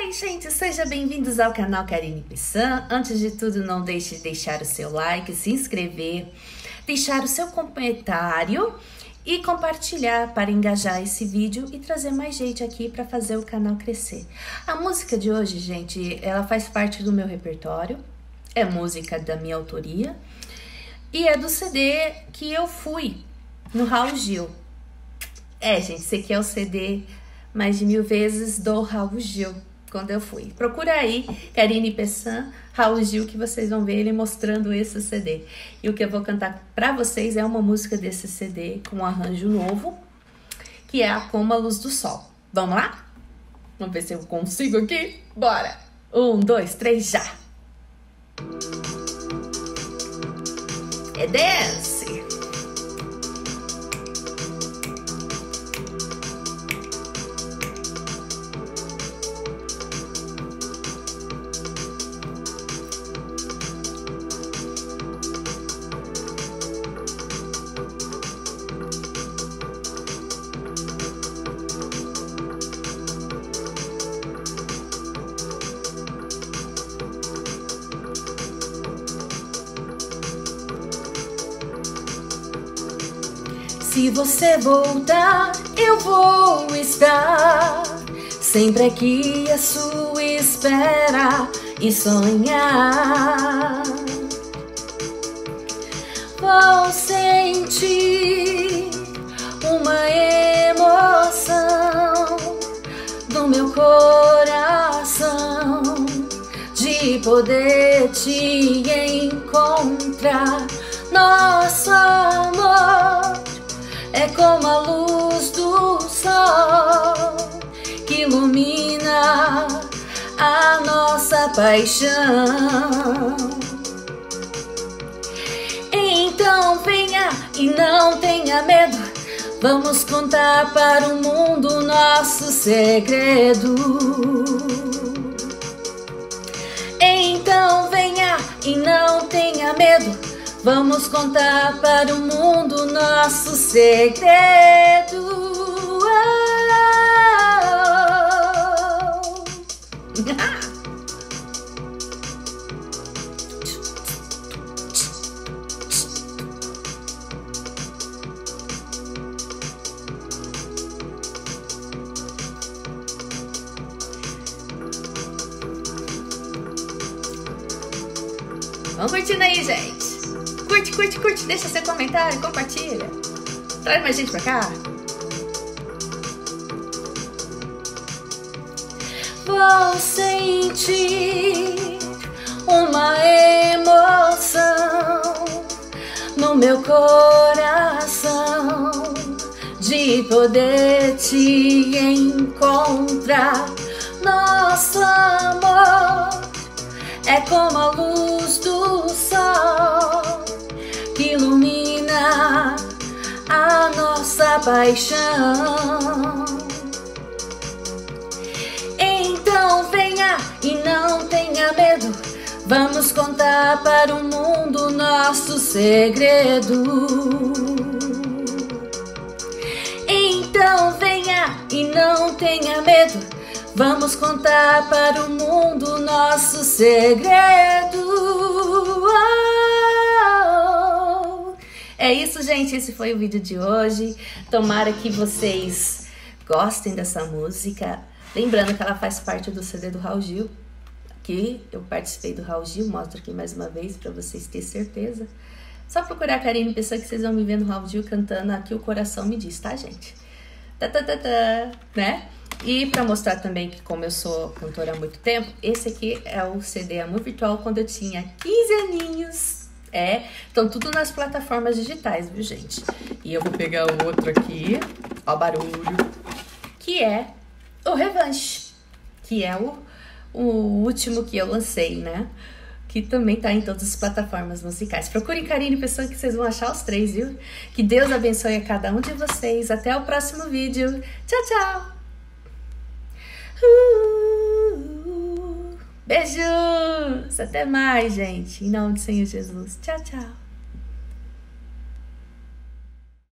Oi, gente, sejam bem-vindos ao canal Karine Pessan. Antes de tudo, não deixe de deixar o seu like, se inscrever, deixar o seu comentário e compartilhar para engajar esse vídeo e trazer mais gente aqui para fazer o canal crescer. A música de hoje, gente, ela faz parte do meu repertório, é música da minha autoria e é do CD que eu fui no Raul Gil. É, gente, esse aqui é o CD mais de mil vezes do Raul Gil quando eu fui. Procura aí, Karine Pessan, Raul Gil, que vocês vão ver ele mostrando esse CD. E o que eu vou cantar para vocês é uma música desse CD com um arranjo novo, que é a Como a Luz do Sol. Vamos lá? Vamos ver se eu consigo aqui? Bora! Um, dois, três, já! É dance! Se você voltar, eu vou estar sempre aqui à sua espera e sonhar. Vou sentir uma emoção do meu coração de poder te encontrar. A nossa paixão. Então venha e não tenha medo. Vamos contar para o mundo nosso segredo. Então venha e não tenha medo. Vamos contar para o mundo nosso segredo. Vamos curtindo aí, gente. Curte, curte, curte, deixa seu comentário, compartilha. Traz mais gente pra cá. Vou sentir uma emoção no meu coração de poder te encontrar. Nosso amor é como a luz do sol que ilumina a nossa paixão. Então venha e não tenha medo, vamos contar para o mundo nosso segredo. Então venha e não tenha medo, vamos contar para o mundo nosso segredo. É isso, gente. Esse foi o vídeo de hoje. Tomara que vocês gostem dessa música. Lembrando que ela faz parte do CD do Raul Gil. Aqui eu participei do Raul Gil. Mostro aqui mais uma vez para vocês terem certeza. Só procurar a Karine Pessoa que vocês vão me ver no Raul Gil cantando Aqui o Coração Me Diz, tá, gente? Tá, tá, tá, tá, né? E para mostrar também que como eu sou cantora há muito tempo, esse aqui é o CD Amor Virtual quando eu tinha 15 aninhos. É, estão tudo nas plataformas digitais, viu, gente? E eu vou pegar o outro aqui, ó barulho, que é o Revanche, que é o, o último que eu lancei, né? Que também tá em todas as plataformas musicais. Procurem Karine Pessoa que vocês vão achar os três, viu? Que Deus abençoe a cada um de vocês. Até o próximo vídeo. Tchau, tchau! Beijos! Até mais, gente. Em nome do Senhor Jesus. Tchau, tchau.